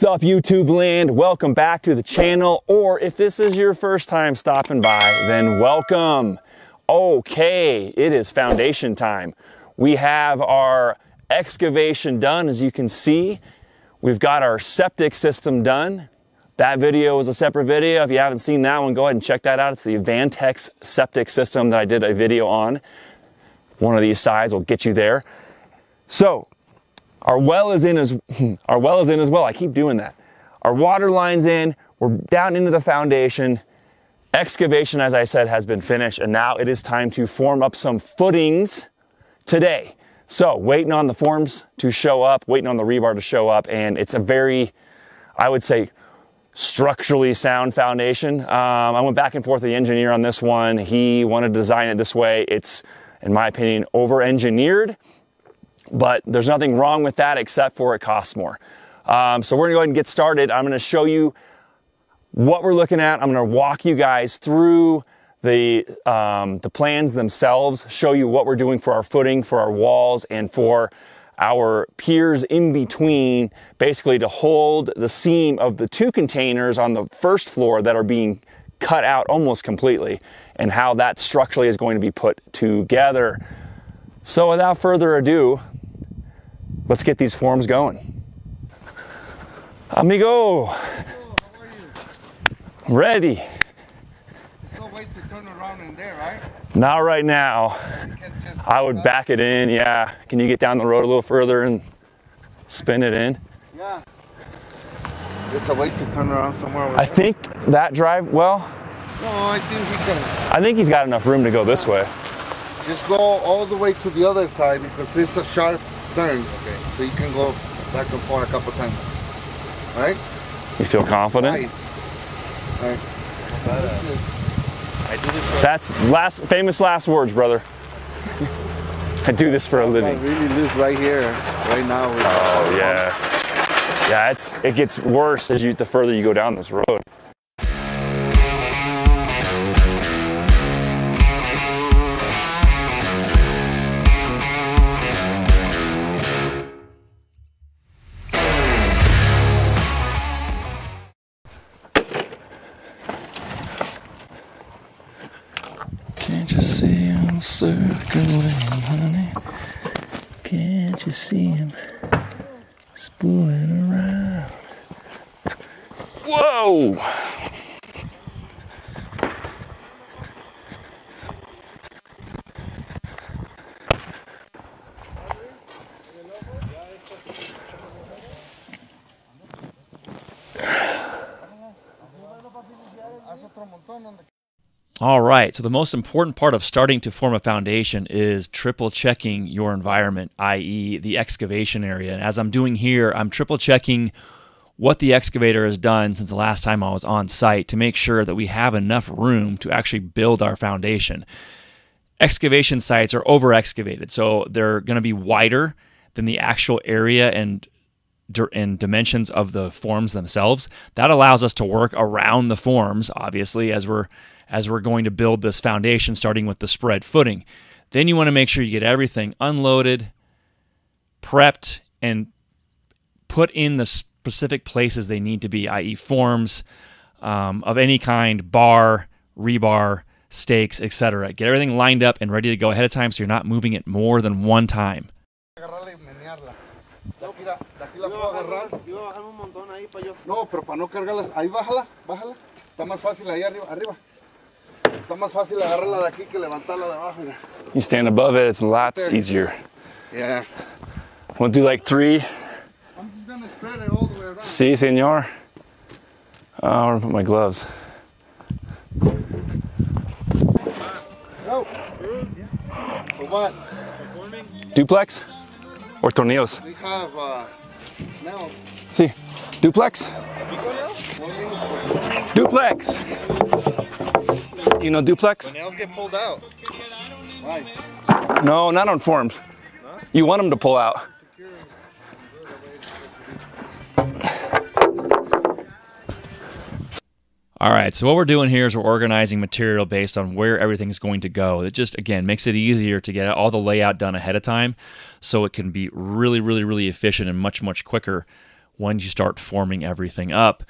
What's up, YouTube land? Welcome back to the channel. Or if this is your first time stopping by, then welcome. Okay, it is foundation time. We have our excavation done, as you can see. We've got our septic system done. That video was a separate video. If you haven't seen that one, go ahead and check that out. It's the Vantex septic system that I did a video on. One of these sides will get you there. So our well is in as our well is in as well. I keep doing that. Our water line's in. We're down into the foundation. Excavation, as I said, has been finished, and now it is time to form up some footings today. So, waiting on the forms to show up, waiting on the rebar to show up, and it's a very, I would say, structurally sound foundation. Um, I went back and forth with the engineer on this one. He wanted to design it this way. It's, in my opinion, over engineered but there's nothing wrong with that except for it costs more. Um, so we're gonna go ahead and get started. I'm gonna show you what we're looking at. I'm gonna walk you guys through the, um, the plans themselves, show you what we're doing for our footing, for our walls, and for our piers in between, basically to hold the seam of the two containers on the first floor that are being cut out almost completely, and how that structurally is going to be put together. So without further ado, let's get these forms going. Amigo, ready. No way to turn around in there, right? Not right now. I would back it in, yeah. Can you get down the road a little further and spin it in? Yeah. There's a way to turn around somewhere. I think that drive, well, no, I think he can I think he's got enough room to go this way. just go all the way to the other side because it's a sharp turn. Okay. So you can go back and forth a couple times. Right? You feel confident? Right. Right. I do this for That's last famous last words, brother. I do this for a living. I really live right here, right now. Oh yeah. Yeah, it's it gets worse as you the further you go down this road. Can't see him spooling around? Whoa! All right. So the most important part of starting to form a foundation is triple checking your environment, i.e., the excavation area. And as I'm doing here, I'm triple checking what the excavator has done since the last time I was on site to make sure that we have enough room to actually build our foundation. Excavation sites are over excavated, so they're going to be wider than the actual area and and dimensions of the forms themselves. That allows us to work around the forms, obviously, as we're as we're going to build this foundation, starting with the spread footing. Then you want to make sure you get everything unloaded, prepped, and put in the specific places they need to be, i.e., forms um, of any kind, bar, rebar, stakes, etc. Get everything lined up and ready to go ahead of time, so you're not moving it more than one time. Agarrarla y menearla. No, mira, de aquí la puedo agarrar. No, pero para no cargarlas, ahí bájala, bájala. Está más fácil ahí arriba, arriba. Está más fácil agarrarla de aquí que levantarla de abajo. mira. You stand above it, it's lots easier. Yeah. We'll do like three. I'm just gonna spread it all the way around. Si, senor. Oh, I'm gonna put my gloves. Go. What? Duplex or tornillos? We have uh, now. See, duplex. Duplex. You know duplex? Nails get pulled out. Right. No, not on forms. You want them to pull out. All right, so what we're doing here is we're organizing material based on where everything's going to go. It just, again, makes it easier to get all the layout done ahead of time so it can be really, really, really efficient and much, much quicker when you start forming everything up.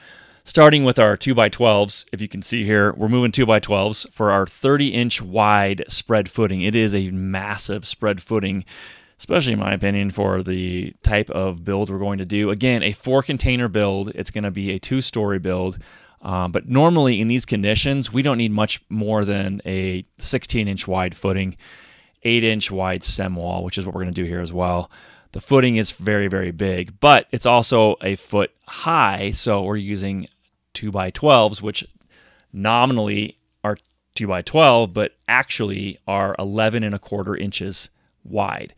Starting with our 2x12s, if you can see here, we're moving 2x12s for our 30 inch wide spread footing. It is a massive spread footing, especially in my opinion, for the type of build we're going to do. Again, a four container build, it's going to be a two story build. Um, but normally in these conditions, we don't need much more than a 16 inch wide footing, 8 inch wide stem wall, which is what we're going to do here as well. The footing is very, very big, but it's also a foot high. So we're using 2 by 12s, which nominally are 2 by 12, but actually are 11 and a quarter inches wide.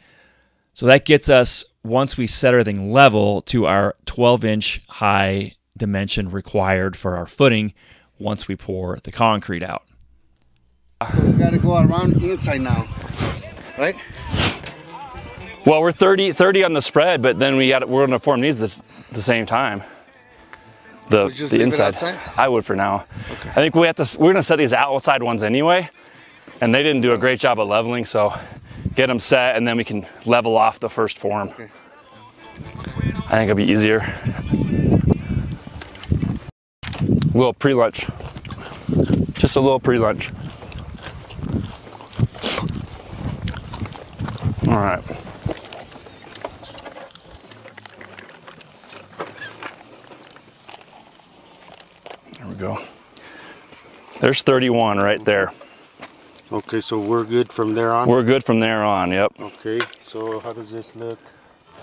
So that gets us, once we set everything level, to our 12 inch high dimension required for our footing once we pour the concrete out. We gotta go around inside now, right? Well, we're 30, 30 on the spread, but then we got we're going to form these this, the same time. The the inside. I would for now. I think we have to. We're going to set these outside ones anyway, and they didn't do a great job of leveling. So get them set, and then we can level off the first form. Okay. I think it'll be easier. A little pre-lunch. Just a little pre-lunch. All right. Go. There's 31 right there. Okay, so we're good from there on? We're good from there on. Yep. Okay, so how does this look?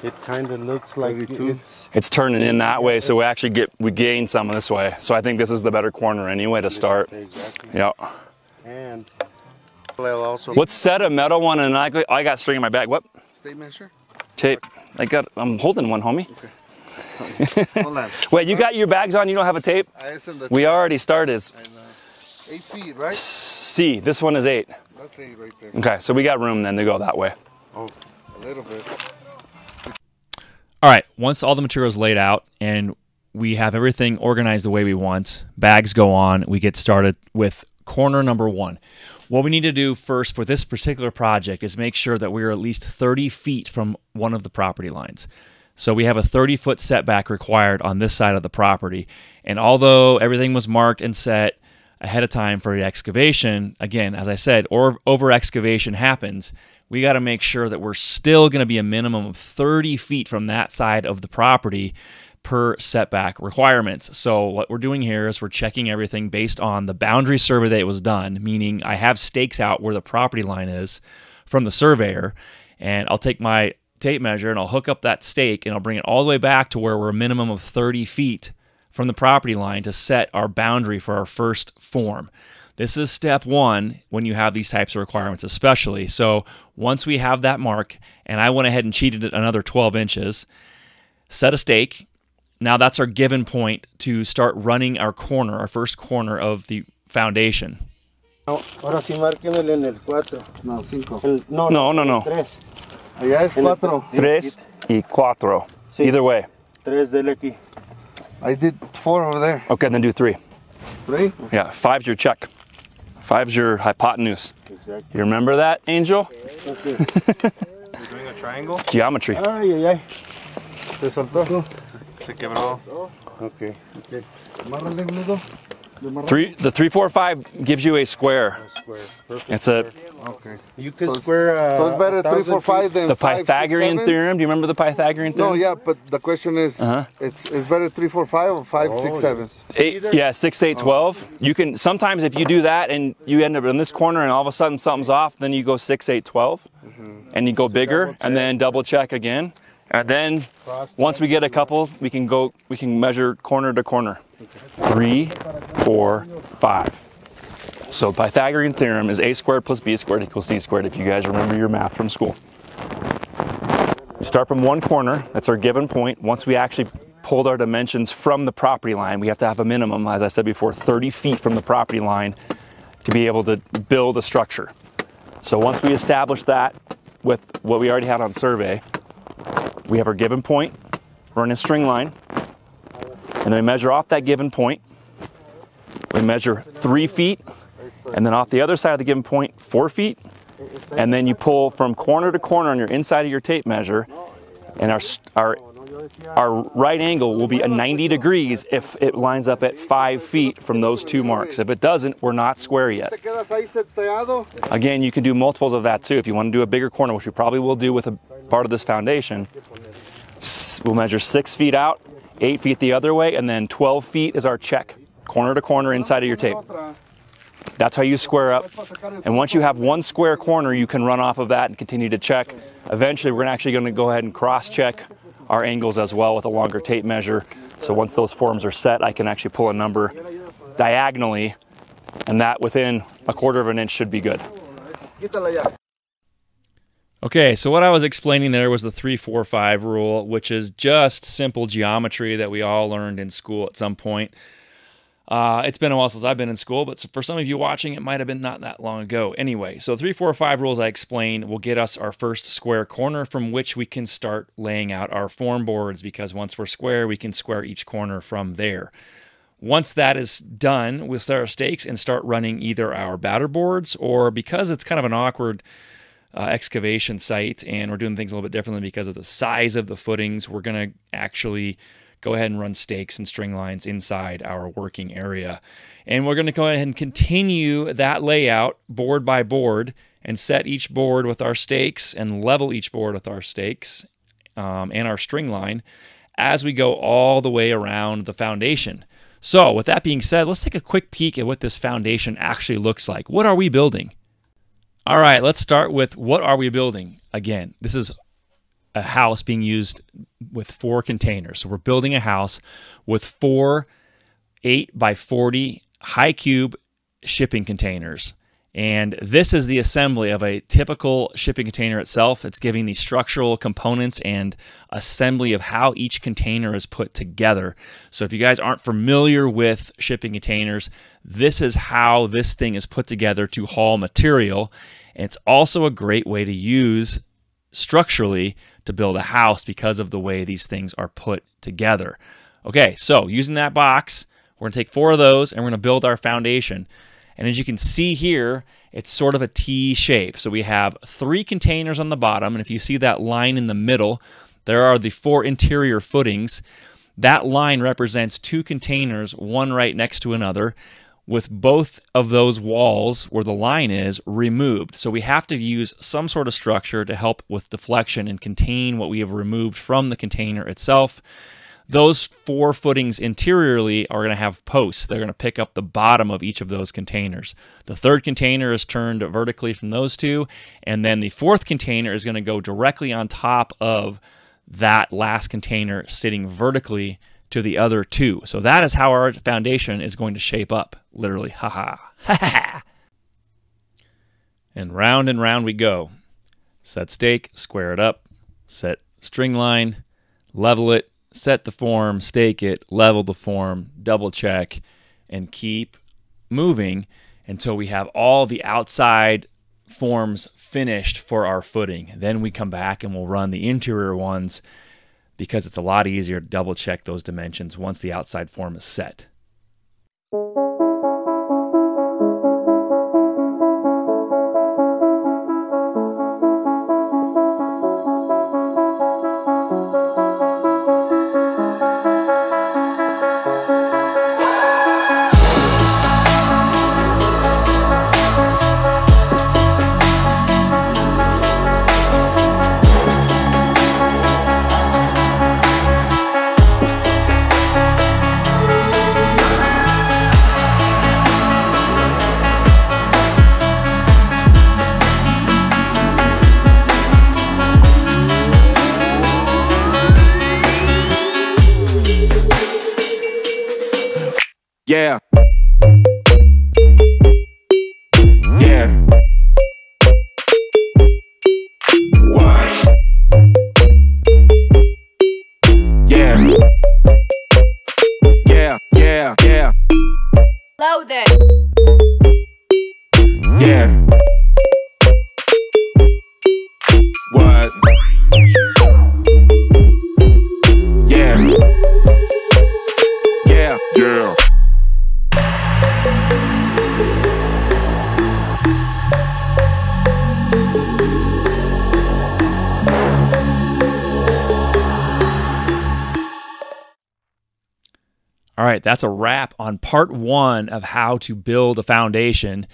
It kind of looks like 32. it's It's turning in that way, so we actually get we gain some of this way. So I think this is the better corner anyway to start. exactly. Yep. And also. Let's set a metal one, and I got, I got string in my bag. What? State measure. Tape. I got. I'm holding one, homie. Hold on. Wait, you got your bags on? You don't have a tape? I the We already started. and, eight feet, right? C. This one is eight. That's eight right there. Okay, so we got room then to go that way. Oh, a little bit. All right, once all the materials laid out and we have everything organized the way we want, bags go on, we get started with corner number one. What we need to do first for this particular project is make sure that we're at least 30 feet from one of the property lines. So we have a 30 foot setback required on this side of the property. And although everything was marked and set ahead of time for the excavation, again, as I said, or over excavation happens, we got to make sure that we're still going to be a minimum of 30 feet from that side of the property per setback requirements. So what we're doing here is we're checking everything based on the boundary survey that was done, meaning I have stakes out where the property line is from the surveyor, and I'll take my tape measure and I'll hook up that stake and I'll bring it all the way back to where we're a minimum of 30 feet from the property line to set our boundary for our first form. This is step one when you have these types of requirements, especially. So once we have that mark, and I went ahead and cheated it another 12 inches, set a stake. Now that's our given point to start running our corner, our first corner of the foundation. No, ahora sí márquenle en el 4. No, cinco. no, No, no, no. 3. Allá es cuatro. Tres y cuatro. Sí. Either way. 3 dele aquí. I did four over there. Okay, then do three. Three. Yeah, five's your check. Five's your hypotenuse. Exactly. You remember that, Angel? Okay. doing a triangle. Geometry. Ay, ay, ay. Se soltó. Se quebró. Okay. Okay. Amárrale el nudo. De amarrar. Three, the three, four, five gives you a square. Square. Perfect. It's a Okay. You can square. Uh, So it's better three, four, five than the five, six, Pythagorean seven? theorem. Do you remember the Pythagorean theorem? No, yeah, but the question is, Uh-huh. it's it's better three, four, five or five, Oh, six, seven. Eight, yeah, six, eight, twelve. You can sometimes if you do that and you end up in this corner and all of a sudden something's off, then you go six, eight, 12 and you go bigger and then double check again, and then once we get a couple, we can go we can measure corner to corner. Three, four, five. So Pythagorean theorem is a squared plus b squared equals c squared. If you guys remember your math from school. We start from one corner. That's our given point. Once we actually pulled our dimensions from the property line, we have to have a minimum, as I said before, 30 feet from the property line to be able to build a structure. So once we establish that with what we already had on survey, we have our given point, We're run a string line, and then we measure off that given point. We measure three feet, and then off the other side of the given point, four feet, and then you pull from corner to corner on your inside of your tape measure, and our our our right angle will be a 90 degrees if it lines up at five feet from those two marks. If it doesn't, we're not square yet. Again, you can do multiples of that too. If you want to do a bigger corner, which we probably will do with a part of this foundation, we'll measure six feet out, eight feet the other way, and then 12 feet is our check, corner to corner inside of your tape. That's how you square up. And once you have one square corner, you can run off of that and continue to check. Eventually, we're actually going to go ahead and cross check our angles as well with a longer tape measure. So once those forms are set, I can actually pull a number diagonally, and that within a quarter of an inch should be good. Okay, so what I was explaining there was the 345 rule, which is just simple geometry that we all learned in school at some point. Uh, it's been a while since I've been in school, but for some of you watching, it might have been not that long ago. Anyway, so 345 rules I explained will get us our first square corner from which we can start laying out our form boards because once we're square, we can square each corner from there. Once that is done, we'll start our stakes and start running either our batter boards or because it's kind of an awkward uh, excavation site and we're doing things a little bit differently because of the size of the footings, we're going to actually go ahead and run stakes and string lines inside our working area. And we're going to go ahead and continue that layout board by board and set each board with our stakes and level each board with our stakes um, and our string line as we go all the way around the foundation. So, with that being said, let's take a quick peek at what this foundation actually looks like. What are we building? All right, let's start with what are we building? Again, this is a house being used with four containers. So we're building a house with four 8 by 40 high cube shipping containers. And this is the assembly of a typical shipping container itself. It's giving the structural components and assembly of how each container is put together. So, if you guys aren't familiar with shipping containers, this is how this thing is put together to haul material. It's also a great way to use structurally to build a house because of the way these things are put together. Okay, so using that box, we're to take four of those and we're to build our foundation. And as you can see here, it's sort of a T shape. So we have three containers on the bottom. And if you see that line in the middle, there are the four interior footings. That line represents two containers, one right next to another, with both of those walls where the line is removed. So we have to use some sort of structure to help with deflection and contain what we have removed from the container itself. Those four footings interiorly are going to have posts. They're going to pick up the bottom of each of those containers. The third container is turned vertically from those two, and then the fourth container is going to go directly on top of that last container sitting vertically to the other two. So that is how our foundation is going to shape up. Literally, Ha ha. Ha Ha And round and round we go. Set stake, square it up, set string line, level it, set the form, stake it, level the form, double check, and keep moving until we have all the outside forms finished for our footing. Then we come back and we'll run the interior ones because it's a lot easier to double check those dimensions once the outside form is set. Yeah. Right, that's a wrap on part one of how to build a foundation.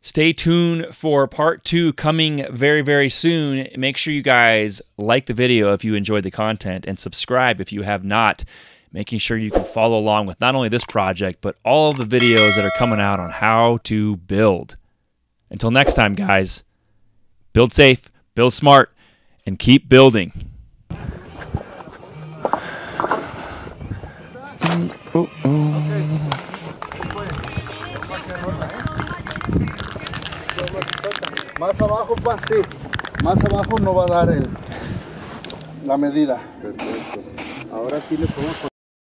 Stay tuned for part two coming very, very soon. Make sure you guys like the video if you enjoyed the content and subscribe if you have not, making sure you can follow along with not only this project, but all of the videos that are coming out on how to build. Until next time, guys, build safe, build smart, and keep building. Más abajo, pa, sí. Más abajo no va a dar el, la medida. Perfecto. Ahora sí le podemos